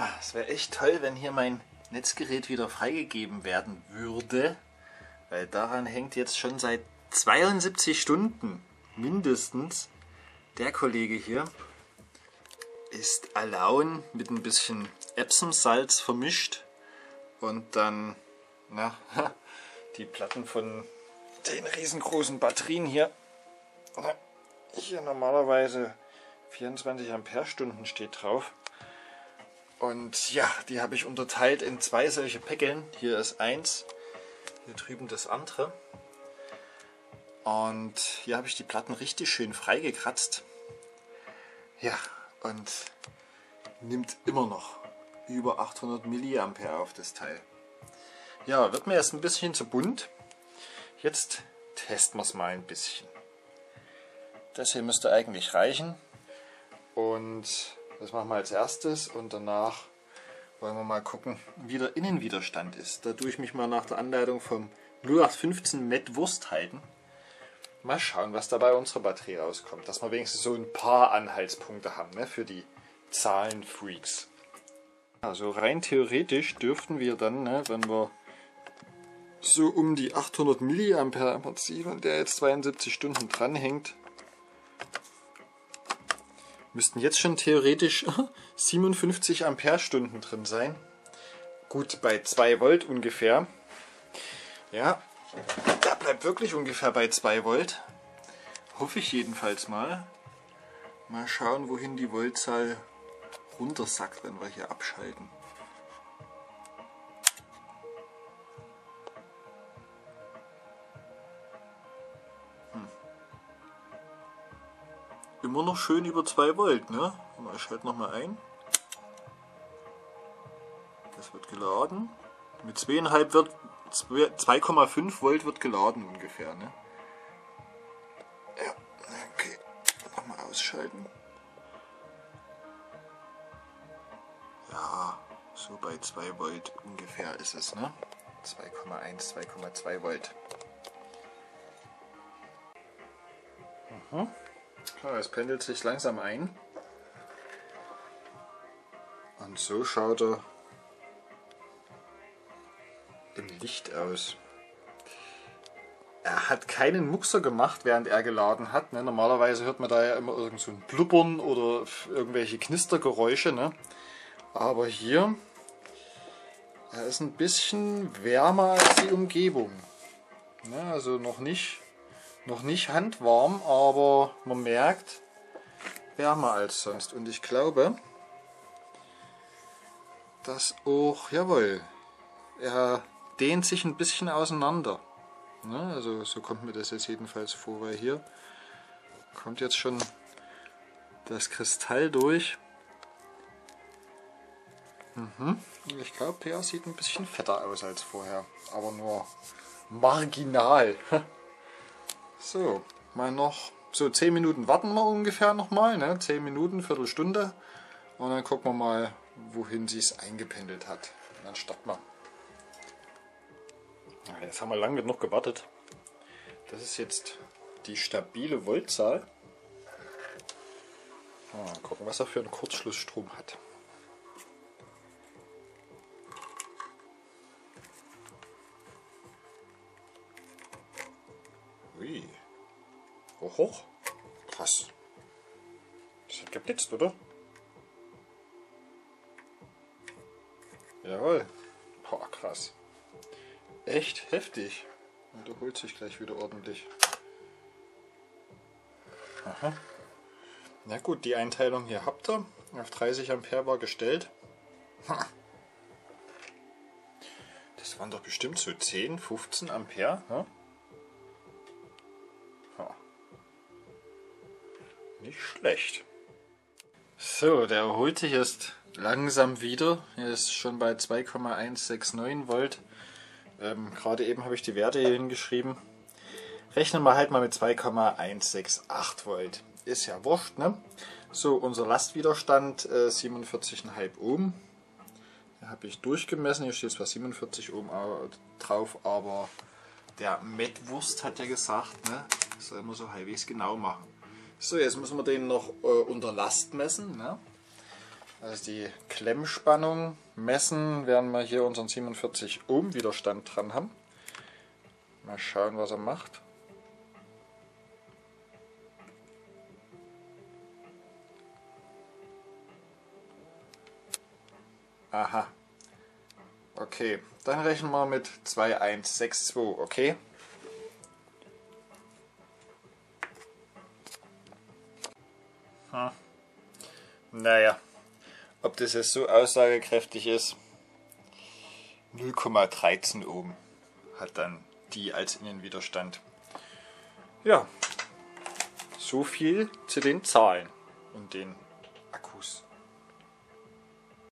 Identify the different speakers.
Speaker 1: Ah, es wäre echt toll, wenn hier mein Netzgerät wieder freigegeben werden würde, weil daran hängt jetzt schon seit 72 Stunden mindestens der Kollege hier ist Alaun mit ein bisschen Epsomsalz vermischt und dann na, die Platten von den riesengroßen Batterien hier. Hier normalerweise 24 Ampere-Stunden steht drauf. Und ja, die habe ich unterteilt in zwei solche Päckeln. Hier ist eins, hier drüben das andere. Und hier habe ich die Platten richtig schön freigekratzt. Ja, und nimmt immer noch über 800 mA auf das Teil. Ja, wird mir erst ein bisschen zu bunt. Jetzt testen wir es mal ein bisschen. Das hier müsste eigentlich reichen. Und das machen wir als erstes und danach wollen wir mal gucken, wie der Innenwiderstand ist. Da tue ich mich mal nach der Anleitung vom 0815 Met Wurst halten. Mal schauen, was da bei unserer Batterie rauskommt. Dass wir wenigstens so ein paar Anhaltspunkte haben ne, für die Zahlenfreaks. Also rein theoretisch dürften wir dann, ne, wenn wir so um die 800 mA ziehen und der jetzt 72 Stunden dranhängt, müssten jetzt schon theoretisch 57 Ampere-Stunden drin sein. Gut, bei 2 Volt ungefähr. Ja, der bleibt wirklich ungefähr bei 2 Volt. Hoffe ich jedenfalls mal. Mal schauen, wohin die Voltzahl runtersackt, wenn wir hier abschalten. Immer noch schön über 2 Volt, ne? Ich schalte nochmal ein. Das wird geladen. Mit 2,5 wird 2,5 Volt wird geladen ungefähr, ne? Ja, okay. Nochmal ausschalten. Ja, so bei 2 Volt ungefähr ist es, ne? 2,1, 2,2 Volt. Mhm. Klar, es pendelt sich langsam ein. Und so schaut er im Licht aus. Er hat keinen Muxer gemacht, während er geladen hat. Ne? Normalerweise hört man da ja immer irgend so ein Blubbern oder irgendwelche Knistergeräusche. Ne? Aber hier, er ist ein bisschen wärmer als die Umgebung. Ne? Also noch nicht, noch nicht handwarm, aber man merkt wärmer als sonst. Und ich glaube, dass auch, jawohl, er dehnt sich ein bisschen auseinander. Ne? Also so kommt mir das jetzt jedenfalls vor, weil hier kommt jetzt schon das Kristall durch. Mhm. Ich glaube, der sieht ein bisschen fetter aus als vorher, aber nur marginal. so, mal noch so 10 Minuten warten wir ungefähr nochmal, ne? 10 Minuten, Viertelstunde und dann gucken wir mal, wohin sie es eingependelt hat. Und dann starten wir. Jetzt haben wir lange genug gewartet. Das ist jetzt die stabile Voltzahl. Mal gucken, was er für einen Kurzschlussstrom hat. Hoch, hoch. Krass. Das hat geblitzt, oder? Jawohl. Boah, krass. Echt heftig. Und er holt sich gleich wieder ordentlich. Aha. Na gut, die Einteilung hier habt ihr. Auf 30 Ampere war gestellt. Das waren doch bestimmt so 10, 15 Ampere. Ne? Nicht schlecht. So, der erholt sich jetzt langsam wieder. Er ist schon bei 2,169 Volt. Ähm, Gerade eben habe ich die Werte hier hingeschrieben. Rechnen wir halt mal mit 2,168 Volt. Ist ja wurscht, ne? So, unser Lastwiderstand äh, 47,5 Ohm. Habe ich durchgemessen. Hier steht zwar 47 Ohm drauf, aber der Metwurst hat ja gesagt, ne? soll man so halbwegs genau machen. So, jetzt müssen wir den noch äh, unter Last messen. Ne? Also die Klemmspannung messen, werden wir hier unseren 47 Ohm Widerstand dran haben. Mal schauen, was er macht. Aha. Okay, dann rechnen wir mit 2162, okay? Hm. Naja, ob das jetzt so aussagekräftig ist. 0,13 Ohm hat dann die als Innenwiderstand. Ja, so viel zu den Zahlen und den